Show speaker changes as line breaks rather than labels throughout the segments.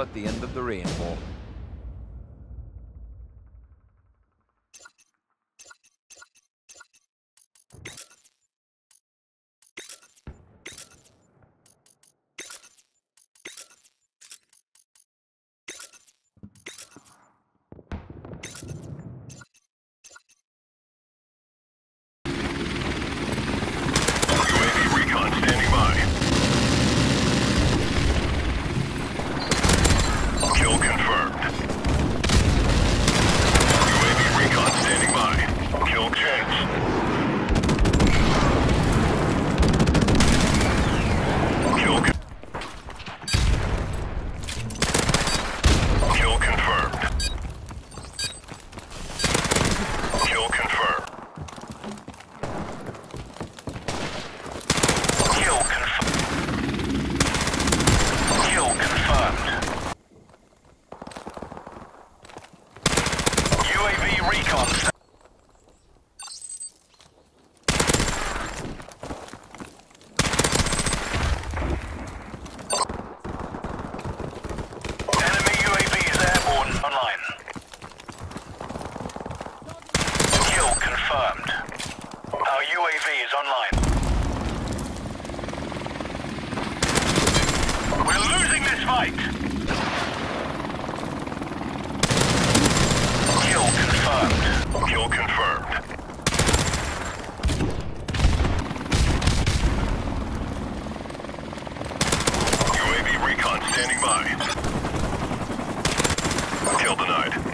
at the end of the
rainfall. right. Kill confirmed. Kill confirmed. UAV recon standing by. Kill denied.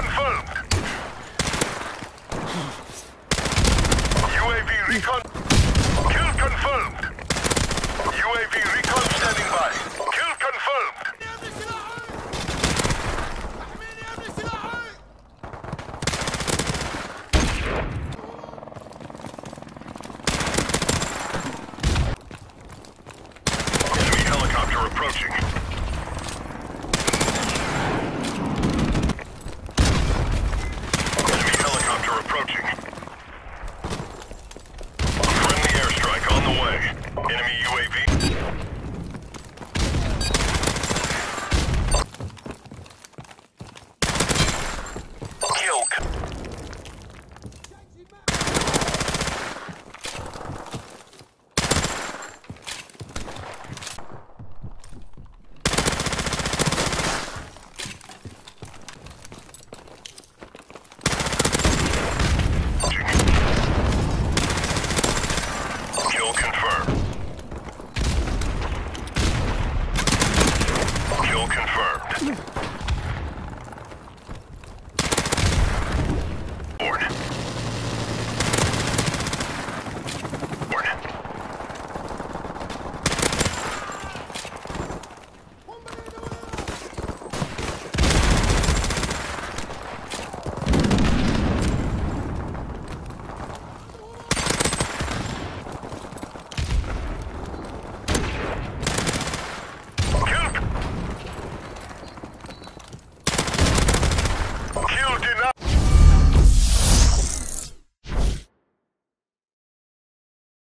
confirmed. UAV recon. Kill confirmed. UAV recon. Enemy UAV. confirmed.